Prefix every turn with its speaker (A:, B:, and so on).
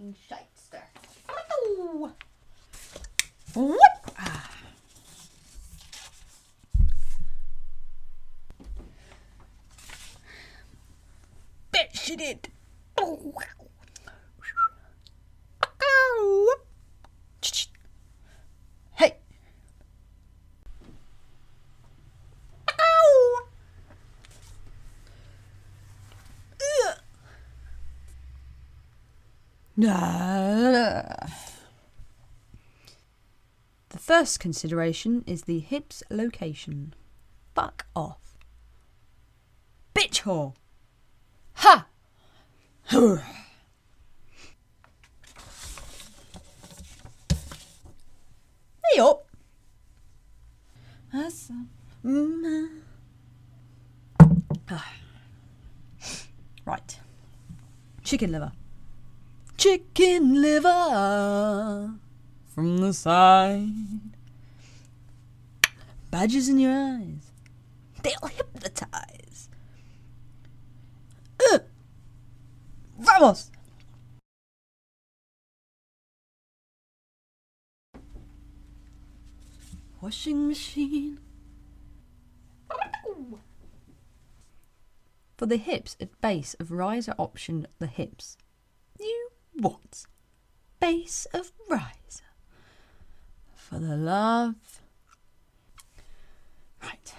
A: fucking shyster.
B: Whoop. Ah. Bet she did. Hey. The first consideration is the hip's location. Fuck off. Bitch whore. Ha! hey up. Right. Chicken liver. Chicken liver from the side. Badges in your eyes. They'll hypnotize. Uh. Vamos! Washing machine. For the hips at base of riser option, the hips. You want base of riser. For the love. Right.